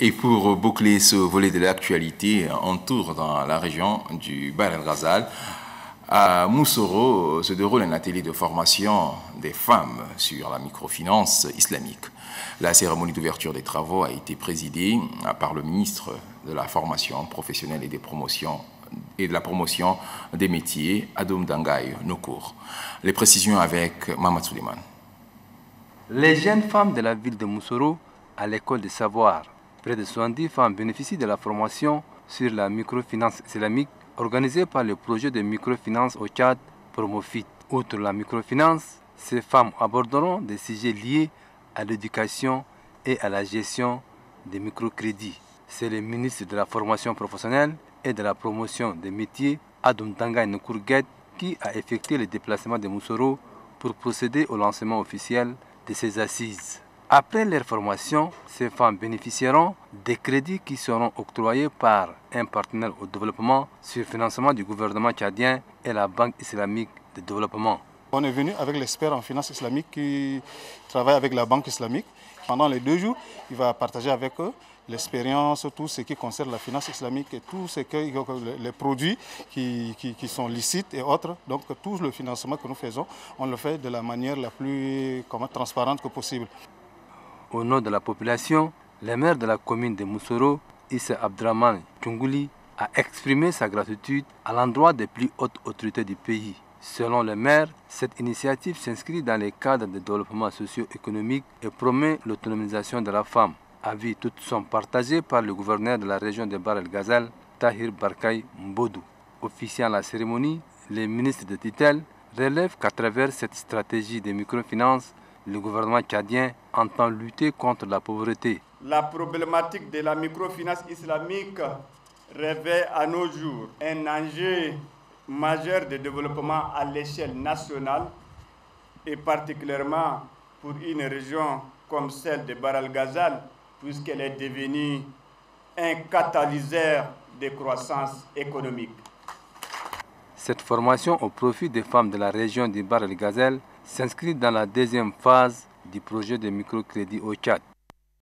Et pour boucler ce volet de l'actualité, on tourne dans la région du Bahr el-Ghazal. À Moussoro se déroule un atelier de formation des femmes sur la microfinance islamique. La cérémonie d'ouverture des travaux a été présidée par le ministre de la formation professionnelle et des de la promotion des métiers, Adoum Dangay Nokour. Les précisions avec Mamad Suleiman. Les jeunes femmes de la ville de Moussoro, à l'école des savoirs, près de 70 femmes bénéficient de la formation sur la microfinance islamique organisée par le projet de microfinance au Tchad Promofit. Outre la microfinance, ces femmes aborderont des sujets liés à l'éducation et à la gestion des microcrédits. C'est le ministre de la formation professionnelle et de la promotion des métiers, Adoum Tangay Nkourguet, qui a effectué le déplacement de Moussoro pour procéder au lancement officiel de ces assises. Après leur formation, ces femmes bénéficieront des crédits qui seront octroyés par un partenaire au développement sur financement du gouvernement tchadien et la Banque islamique de développement. On est venu avec l'expert en finance islamique qui travaille avec la Banque islamique. Pendant les deux jours, il va partager avec eux l'expérience, tout ce qui concerne la finance islamique et que, les produits qui, sont licites et autres. Donc tout le financement que nous faisons, on le fait de la manière la plus transparente que possible. Au nom de la population, le maire de la commune de Moussoro, Issa Abdraman Tchungouli, a exprimé sa gratitude à l'endroit des plus hautes autorités du pays. Selon le maire, cette initiative s'inscrit dans les cadres de développement socio-économique et promet l'autonomisation de la femme. Avis toutes sont partagés par le gouverneur de la région de Bar el-Ghazal, Tahir Barkay Mbodou. Officiant la cérémonie, le ministre de Titel relève qu'à travers cette stratégie de microfinance, le gouvernement tchadien entend lutter contre la pauvreté. La problématique de la microfinance islamique révèle à nos jours un enjeu majeur de développement à l'échelle nationale et particulièrement pour une région comme celle de Baral Ghazal, puisqu'elle est devenue un catalyseur de croissance économique. Cette formation au profit des femmes de la région de Bar el Ghazel s'inscrit dans la deuxième phase du projet de microcrédit au Tchad.